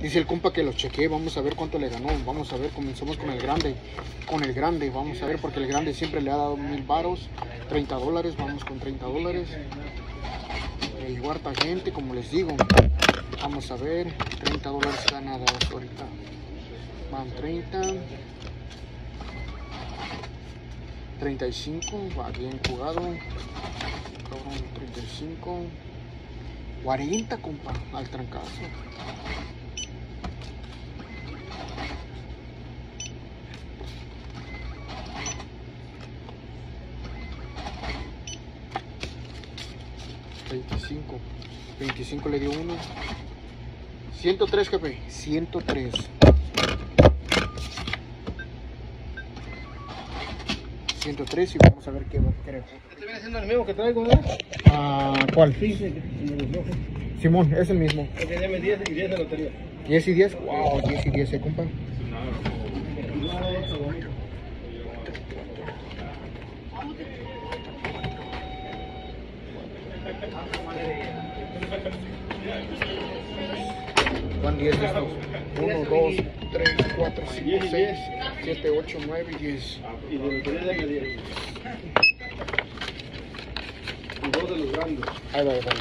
Dice el compa que lo chequeé, vamos a ver cuánto le ganó. Vamos a ver, comenzamos con el grande. Con el grande, vamos a ver, porque el grande siempre le ha dado mil varos, 30 dólares, vamos con 30 dólares. El guarda gente, como les digo, vamos a ver, 30 dólares ganados ahorita. Van 30. 35, va bien jugado. Cabrón, 35. 40, compa, al trancazo. Veinticinco. 25 le dio uno. 103, jefe. 103. 103 y vamos a ver qué va a querer. Este viene siendo el mismo que traigo, ¿verdad? Ah, ¿Cuál? Sí, sí. Simón, es el mismo. Porque deme 10 y 10 de lotería. 10 y 10. Wow, 10 y 10, ¿eh, compa? Van 10 de estos. 1, 2, 3, 4, 5, 6, 7, 8, 9 y 10. Y de lotería deme 10. Y dos de los grandes. Ahí va, ahí va.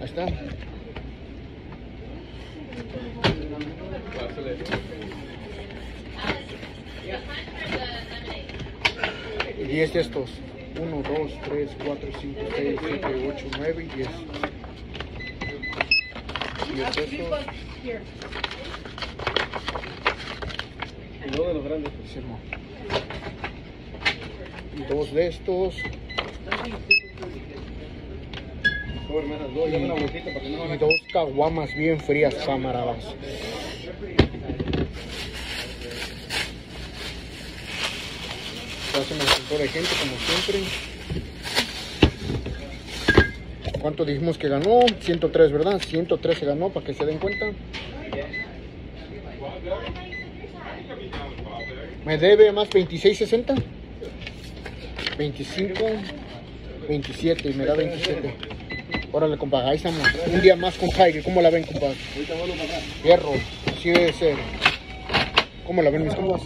Ahí está. Y 10 de estos. 1, 2, 3, 4, 5, 6, 7, 8, 9 y 10. 10 de estos. Y dos de los grandes. Y dos de estos. Y dos caguamas bien frías, camaradas. Se me juntó de gente como siempre. ¿Cuánto dijimos que ganó? 103, ¿verdad? 103 se ganó para que se den cuenta. ¿Me debe más 26.60? 25, 27 y me da 27. Órale, compa, ahí estamos. Un día más con Tiger. ¿Cómo la ven, compa? Hierro, así debe ser. ¿Cómo la ven mis compas?